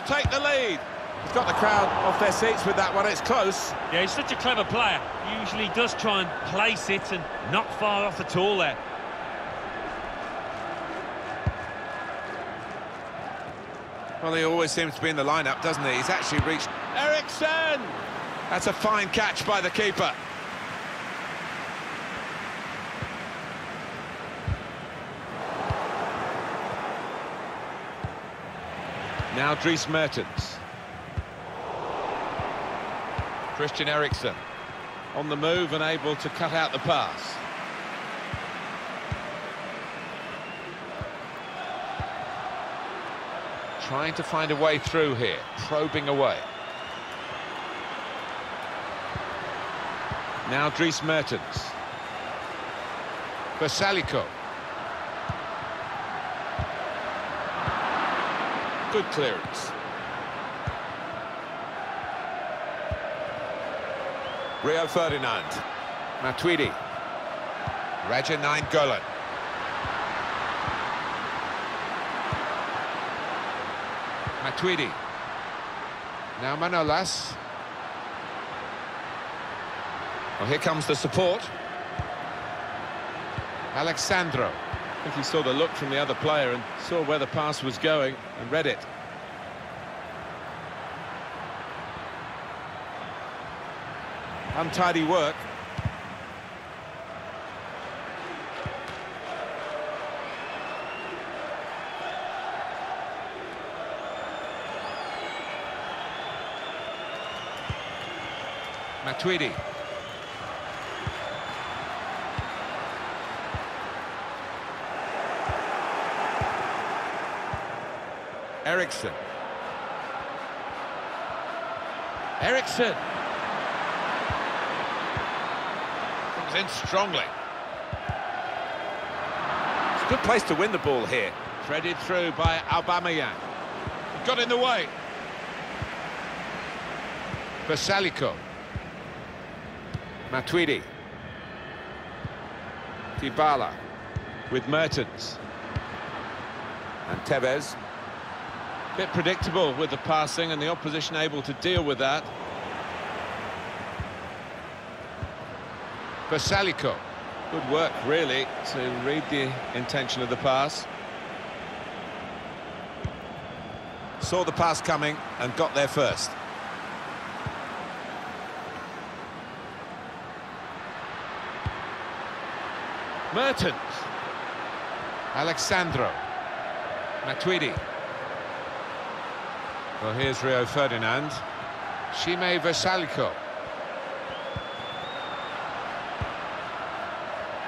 to take the lead. He's got the crowd off their seats with that one. It's close. Yeah, he's such a clever player. He usually does try and place it and not far off at all there. Well, he always seems to be in the lineup, doesn't he? He's actually reached... Eriksen! That's a fine catch by the keeper. Now Dries Mertens. Christian Eriksen on the move and able to cut out the pass. Trying to find a way through here, probing away. Now Dries Mertens. Vrsaljko. Good clearance. Rio Ferdinand. Matuidi. Radja Nainggolan. Matuidi. Now Manolas. Well, here comes the support. Alex Sandro. I think he saw the look from the other player and saw where the pass was going and read it. Untidy work. Matuidi. Eriksen. Eriksen. Comes in strongly. It's a good place to win the ball here. Threaded through by Aubameyang. Got in the way. Vrsaljko. Matuidi. Dybala with Mertens. And Tevez. Bit predictable with the passing and the opposition able to deal with that. Vrsaljko. Good work, really, to read the intention of the pass. Saw the pass coming and got there first. Mertens. Alex Sandro. Matuidi. Well, here's Rio Ferdinand. Šime Vrsaljko.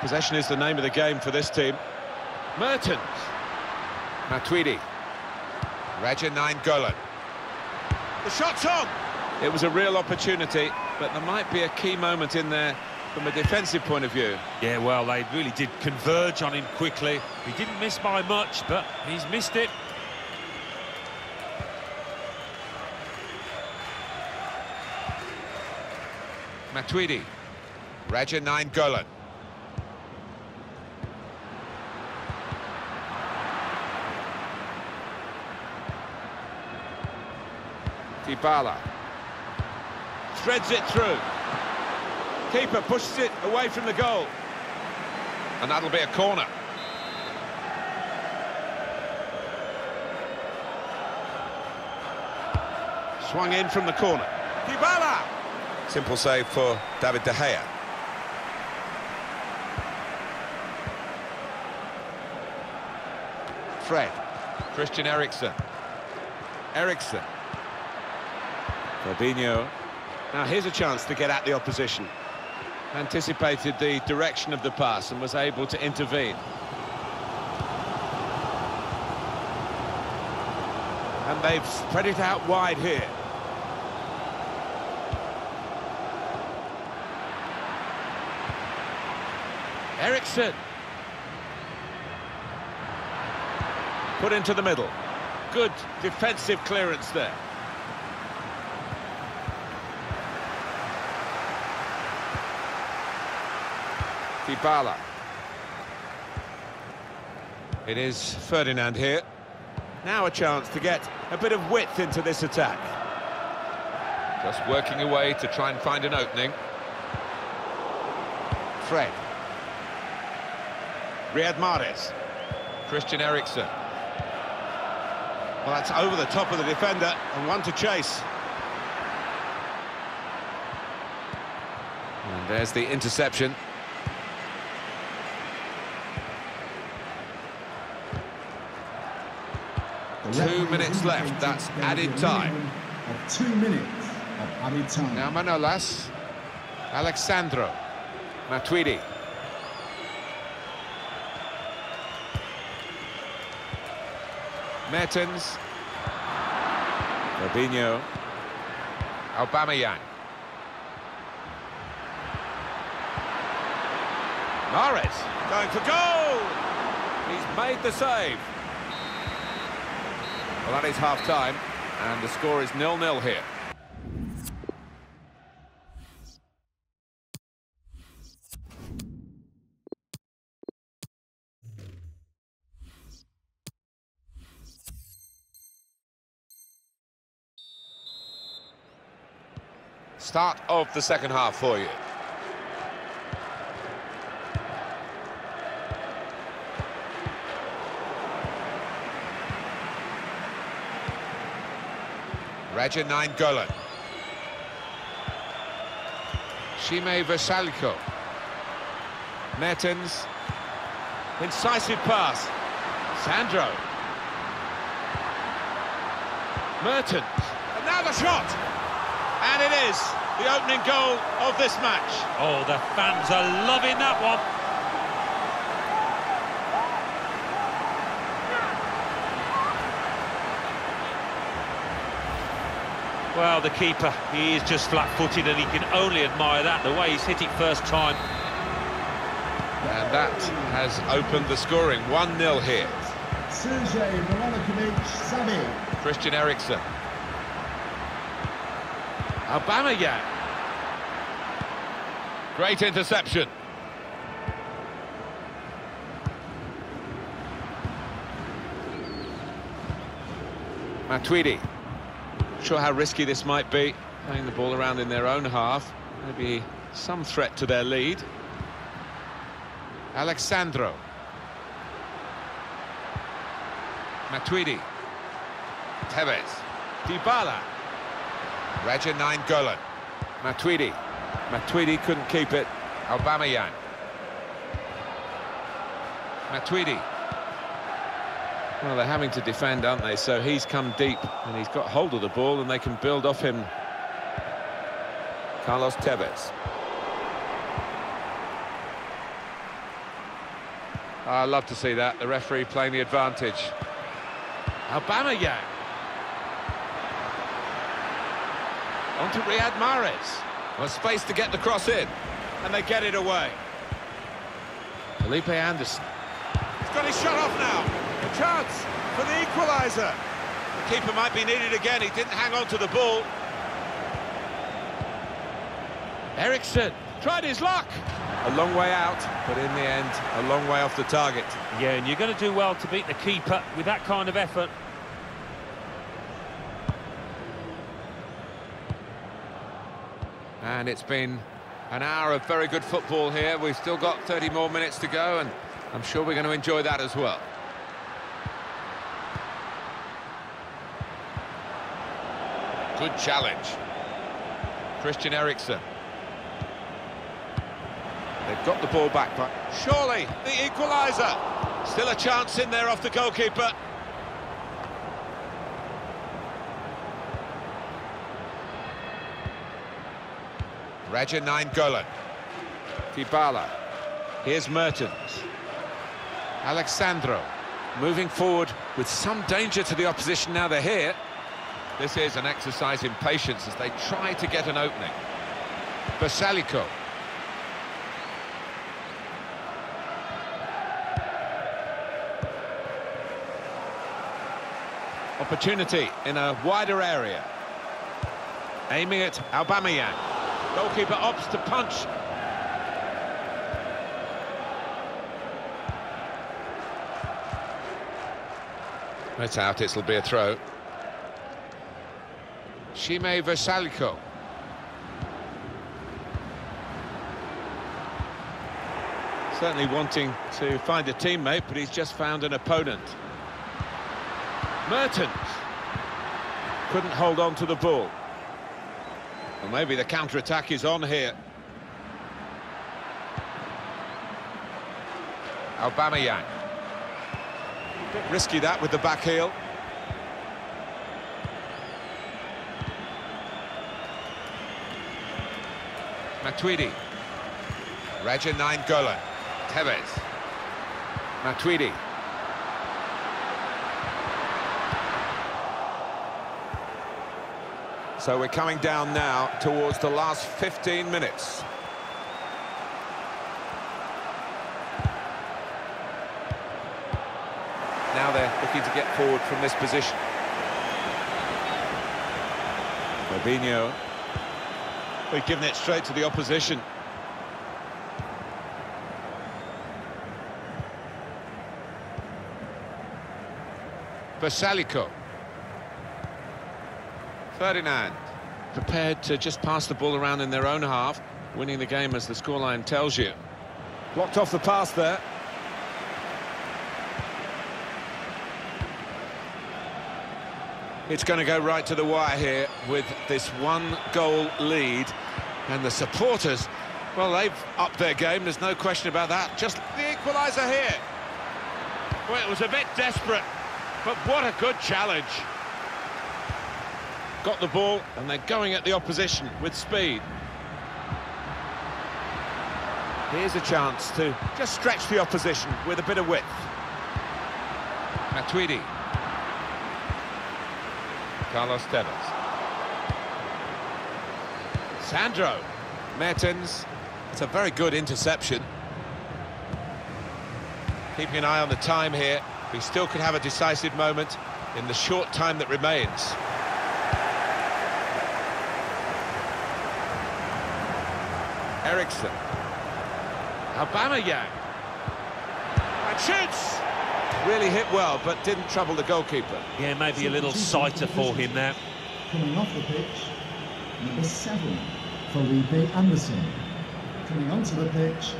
Possession is the name of the game for this team. Mertens. Matuidi. Radja Nainggolan. The shot's on! It was a real opportunity, but there might be a key moment in there from a defensive point of view. Yeah, well, they really did converge on him quickly. He didn't miss by much, but he's missed it. Matuidi. Radja Nainggolan. Dybala. Threads it through. Keeper pushes it away from the goal. And that'll be a corner. Swung in from the corner. Dybala! Simple save for David De Gea. Fred. Christian Eriksen. Eriksen. Fabinho. Now here's a chance to get at the opposition. Anticipated the direction of the pass and was able to intervene. And they've spread it out wide here. Eriksen. Put into the middle. Good defensive clearance there. Dybala. It is Ferdinand here. Now a chance to get a bit of width into this attack. Just working away to try and find an opening. Fred. Riyad Mahrez. Christian Eriksen. Well, that's over the top of the defender and one to chase. And there's the interception. Two minutes left, that's added time. Of two minutes of added time. Now Manolas, Alex Sandro, Matuidi. Mertens, Fabinho, Aubameyang. Mahrez going for goal! He's made the save. Well, that is half-time, and the score is nil-nil here. Start of the second half for you. Raja 9 Golan. Šime Vrsaljko. Mertens. Incisive pass. Sandro. Mertens. The shot! And it is the opening goal of this match. Oh, the fans are loving that one. Well, the keeper, he is just flat-footed and he can only admire that, the way he's hit it first time. And that has opened the scoring. 1-0 here. Sergej Milanovic Savic. Christian Eriksen. Aubameyang. Great interception. Matuidi. Sure how risky this might be, playing the ball around in their own half. Maybe some threat to their lead. Alex Sandro. Matuidi. Tevez. Dybala. Radja Nainggolan. Matuidi. Matuidi couldn't keep it. Aubameyang. Matuidi. Well, they're having to defend, aren't they? So he's come deep and he's got hold of the ball and they can build off him. Carlos Tevez. I love to see that. The referee playing the advantage. Aubameyang. On to Riyad Mahrez. Well, space to get the cross in. And they get it away. Felipe Anderson. He's got his shot off now. A chance for the equaliser. The keeper might be needed again. He didn't hang on to the ball. Eriksen tried his luck. A long way out, but in the end, a long way off the target. Yeah, and you're going to do well to beat the keeper with that kind of effort. And it's been an hour of very good football here. We've still got 30 more minutes to go, and I'm sure we're going to enjoy that as well. Good challenge. Christian Eriksen. They've got the ball back, but surely the equaliser. Still a chance in there off the goalkeeper. Radja Nainggolan. Dybala. Here's Mertens. Alex Sandro moving forward with some danger to the opposition now they're here. This is an exercise in patience as they try to get an opening. Vrsaljko. Opportunity in a wider area. Aiming at Aubameyang. Goalkeeper opts to punch. It's out, it'll be a throw. Šime Vrsaljko. Certainly wanting to find a teammate, but he's just found an opponent. Mertens. Couldn't hold on to the ball. Well, maybe the counter-attack is on here. Aubameyang. Risky that with the back heel. Matuidi. Radja Nainggolan. Tevez. Matuidi. So we're coming down now towards the last 15 minutes. Now they're looking to get forward from this position. Fabinho. We've given it straight to the opposition. Vrsaljko. Ferdinand. Prepared to just pass the ball around in their own half, winning the game as the scoreline tells you. Blocked off the pass there. It's going to go right to the wire here with this one goal lead. And the supporters, well, they've upped their game, there's no question about that. Just the equaliser here. Well, it was a bit desperate, but what a good challenge. Got the ball, and they're going at the opposition with speed. Here's a chance to just stretch the opposition with a bit of width. Matuidi. Carlos Tevez. Sandro. Mertens. It's a very good interception. Keeping an eye on the time here. We still could have a decisive moment in the short time that remains. Eriksen. Aubameyang. And shoots! Really hit well, but didn't trouble the goalkeeper. Yeah, maybe a little sighter for him there. Coming off the pitch, number seven, Felipe Anderson. Coming onto the pitch,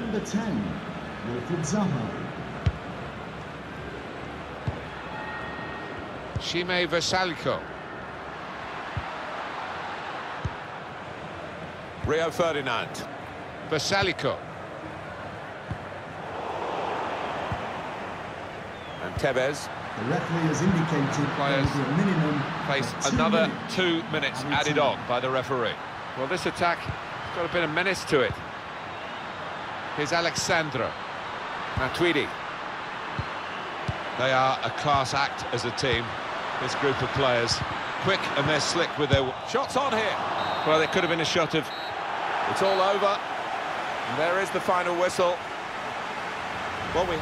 number 10, Wilfried Zaha. Šime Vrsaljko. Rio Ferdinand. Vrsaljko. And Tevez The referee has indicated there Players a minimum face two another minutes. two minutes Added added on by the referee. Well, this attack has got a bit of menace to it. Here's Alex Sandro. Matuidi. They are a class act as a team, this group of players. Quick and they're slick with their... Shots on here! Well, it could have been a shot of... It's all over. And there is the final whistle. Well, we